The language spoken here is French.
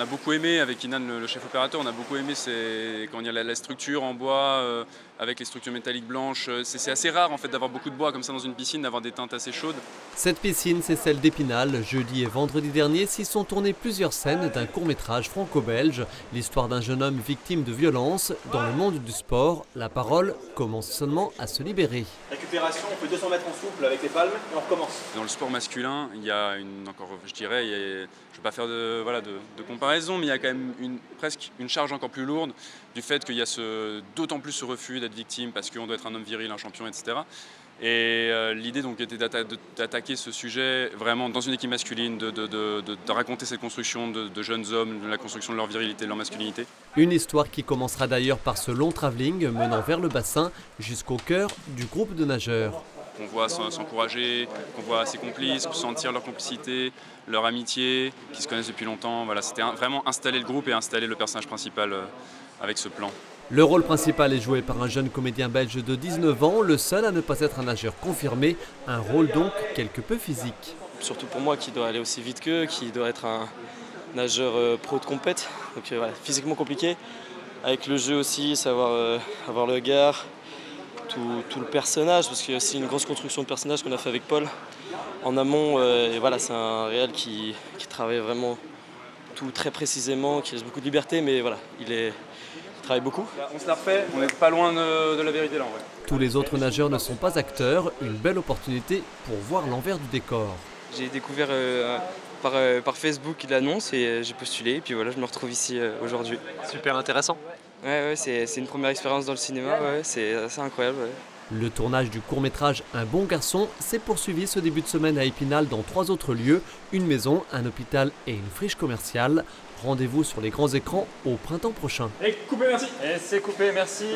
On a beaucoup aimé, avec Inan, le, chef opérateur, on a beaucoup aimé quand il y a la, structure en bois, euh, avec les structures métalliques blanches. C'est assez rare en fait d'avoir beaucoup de bois comme ça dans une piscine, d'avoir des teintes assez chaudes. Cette piscine, c'est celle d'Épinal. Jeudi et vendredi dernier s'y sont tournées plusieurs scènes d'un court-métrage franco-belge, l'histoire d'un jeune homme victime de violence. Dans le monde du sport, la parole commence seulement à se libérer. Récupération, on fait 200 mètres en souple avec les palmes et on recommence. Dans le sport masculin, il y a une, encore, je dirais, je ne vais pas faire de, voilà, de, de comparaison, mais il y a quand même une, presque une charge encore plus lourde du fait qu'il y a d'autant plus ce refus d'être victime parce qu'on doit être un homme viril, un champion, etc. Et euh, l'idée donc était d'attaquer ce sujet vraiment dans une équipe masculine, de, raconter cette construction de, jeunes hommes, la construction de leur virilité, de leur masculinité. Une histoire qui commencera d'ailleurs par ce long travelling menant vers le bassin jusqu'au cœur du groupe de nageurs qu'on voit s'encourager, qu'on voit ses complices, sentir leur complicité, leur amitié, qui se connaissent depuis longtemps. Voilà, c'était vraiment installer le groupe et installer le personnage principal euh, avec ce plan. Le rôle principal est joué par un jeune comédien belge de 19 ans, le seul à ne pas être un nageur confirmé, un rôle donc quelque peu physique. Surtout pour moi qui dois aller aussi vite qu'eux, qui doit être un nageur euh, pro de compète, donc euh, voilà, physiquement compliqué. Avec le jeu aussi, savoir avoir le regard, tout, le personnage, parce qu'il y a aussi une grosse construction de personnage qu'on a fait avec Paul en amont. Euh, et voilà, c'est un réel qui, travaille vraiment tout très précisément, qui laisse beaucoup de liberté, mais voilà, il, est, travaille beaucoup. On se la refait, on n'est pas loin de, la vérité là en vrai. Tous les autres nageurs ne sont pas acteurs, une belle opportunité pour voir l'envers du décor. J'ai découvert euh, par, euh, par, Facebook l'annonce et j'ai postulé, et puis voilà, je me retrouve ici aujourd'hui. Super intéressant. Ouais, ouais c'est une première expérience dans le cinéma, ouais, c'est assez incroyable. Le tournage du court-métrage Un bon garçon s'est poursuivi ce début de semaine à Épinal dans trois autres lieux, une maison, un hôpital et une friche commerciale. Rendez-vous sur les grands écrans au printemps prochain. Et coupé, merci Et c'est coupé, merci